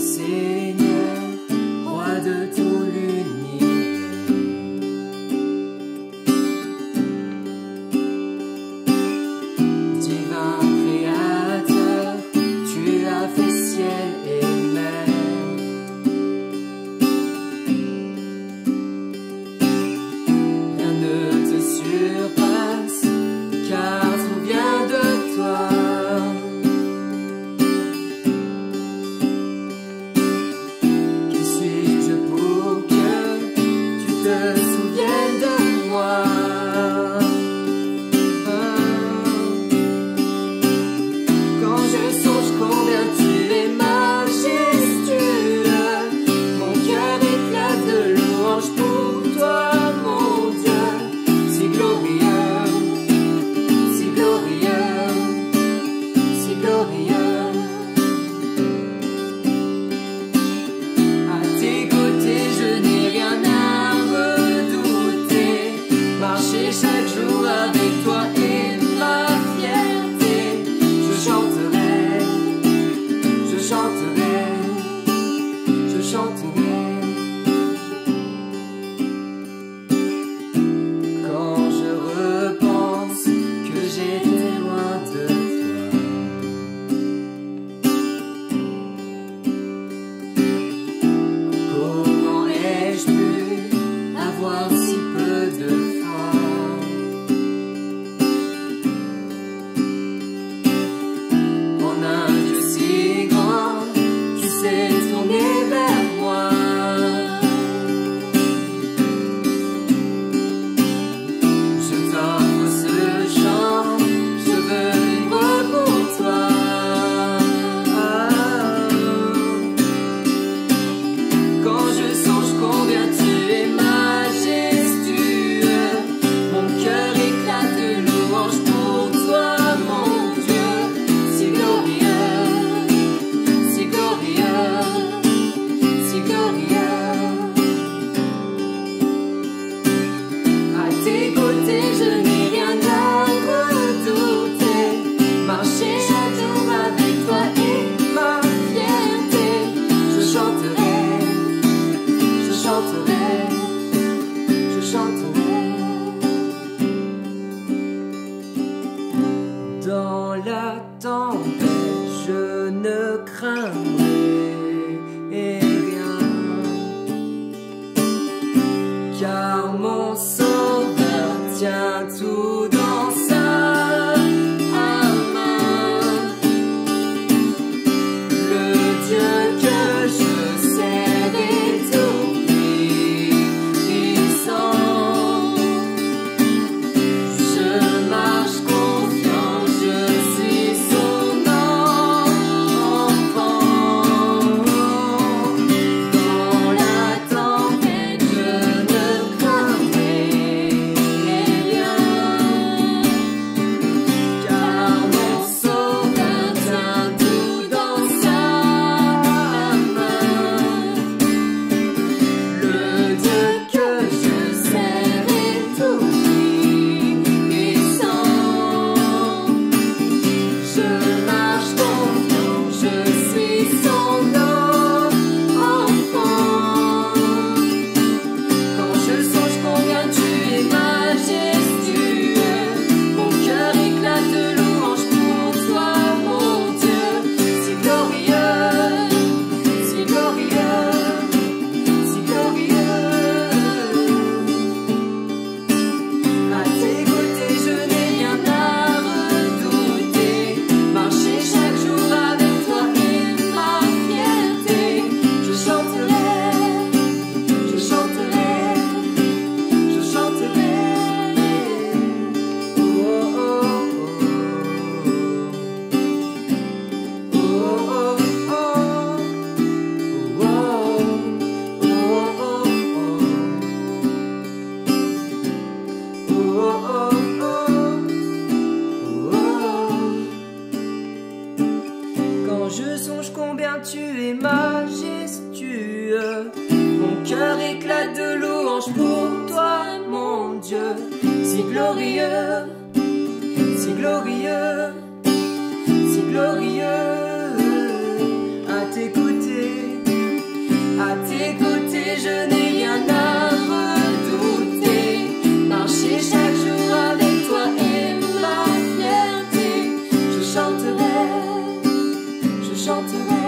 sim et chaque jour avec toi. dans la tempête, je ne crains si glorieux, si glorieux, si glorieux. À tes côtés, à tes côtés, je n'ai rien à redouter. Marcher chaque jour avec toi est ma fierté. Je chanterai, je chanterai.